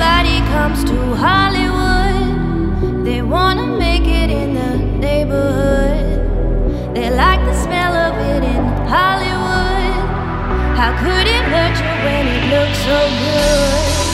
Everybody comes to Hollywood. They wanna make it in the neighborhood. They like the smell of it in Hollywood. How could it hurt you when it looks so good?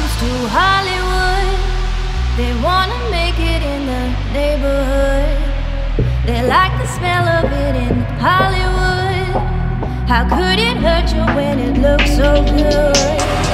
Comes to Hollywood. They wanna make it in the neighborhood. They like the smell of it in Hollywood. How could it hurt you when it looks so good?